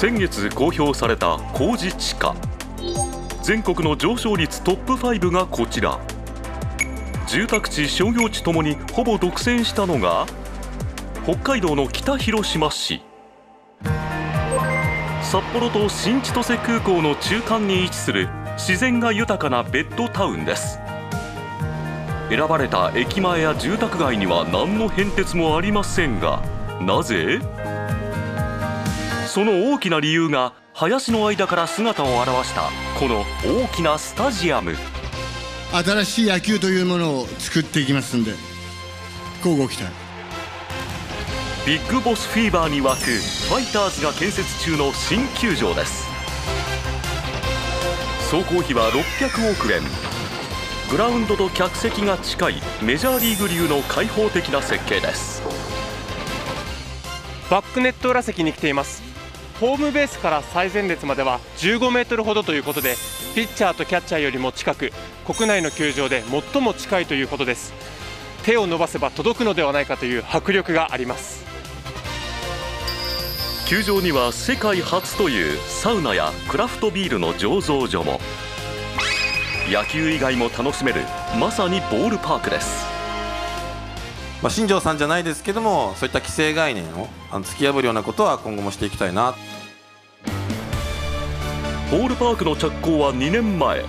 先月公表された工事地価。全国の上昇率トップ5がこちら。住宅地商業地ともにほぼ独占したのが北海道の北広島市。札幌と新千歳空港の中間に位置する自然が豊かなベッドタウンです。選ばれた駅前や住宅街には何の変哲もありませんがなぜ？その大きな理由が林の間から姿を現したこの大きなスタジアム。新しい野球というものを作っていきますんで乞うご期待。ビッグボスフィーバーに沸くファイターズが建設中の新球場です。総工費は600億円。グラウンドと客席が近いメジャーリーグ流の開放的な設計です。バックネット裏席に来ていますホームベースから最前列までは15メートルほどということでピッチャーとキャッチャーよりも近く国内の球場で最も近いということです。手を伸ばせば届くのではないかという迫力があります。球場には世界初というサウナやクラフトビールの醸造所も。野球以外も楽しめるまさにボールパークです。まあ、新庄さんじゃないですけどもそういった既成概念をあの突き破るようなことは今後もしていきたいな。ボールパークの着工は2年前。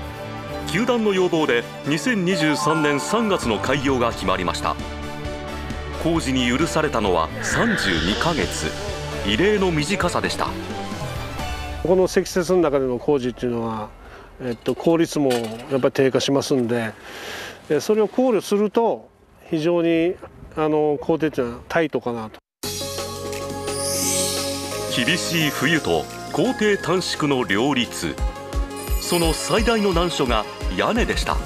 球団の要望で2023年3月の開業が決まりました。工事に許されたのは32ヶ月。異例の短さでした。この積雪の中での工事っていうのはえっと、効率もやっぱり低下しますんでそれを考慮すると非常にあの工程というのはタイトかなと。厳しい冬と工程短縮の両立。その最大の難所が屋根でした。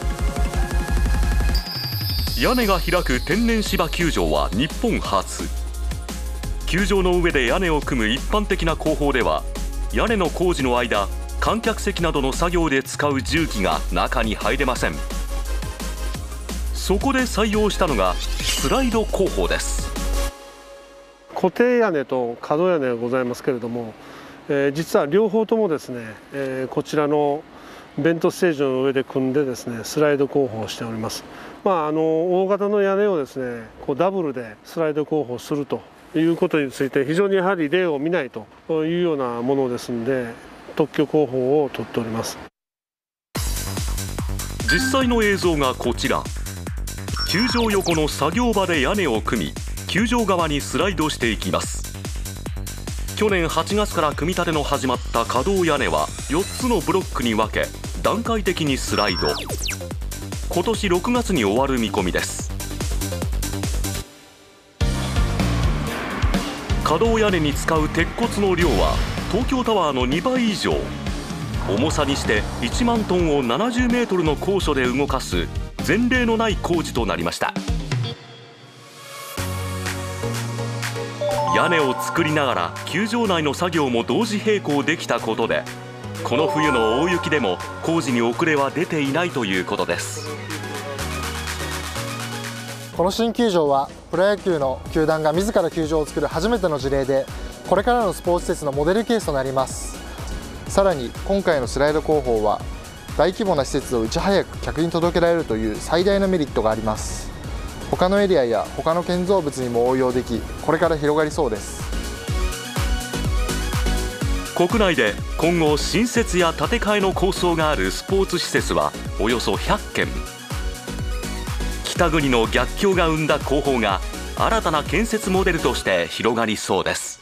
屋根が開く天然芝球場は日本初。球場の上で屋根を組む一般的な工法では屋根の工事の間観客席などの作業で使う重機が中に入れません。そこで採用したのがスライド工法です。固定屋根と角屋根がございますけれども、えー、実は両方ともですね、えー、こちらのベントステージの上で組んでですねスライド工法をしております。まああの大型の屋根をですねこうダブルでスライド工法するということについて非常にやはり例を見ないというようなものですんで特許工法を取っております。実際の映像がこちら球場横の作業場で屋根を組み球場側にスライドしていきます。去年8月から組み立ての始まった可動屋根は4つのブロックに分け段階的にスライド。今年6月に終わる見込みです。可動屋根に使う鉄骨の量は東京タワーの2倍以上。重さにして1万トンを70メートルの高所で動かす前例のない工事となりました。屋根を作りながら球場内の作業も同時並行できたことでこの冬の大雪でも工事に遅れは出ていないということです。この新球場はプロ野球の球団が自ら球場を作る初めての事例でこれからのスポーツ施設のモデルケースとなります。さらに今回のスライド工法は大規模な施設をいち早く客に届けられるという最大のメリットがあります。他のエリアや他の建造物にも応用できこれから広がりそうです。国内で今後新設や建て替えの構想があるスポーツ施設はおよそ100件北国の逆境が生んだ工法が新たな建設モデルとして広がりそうです。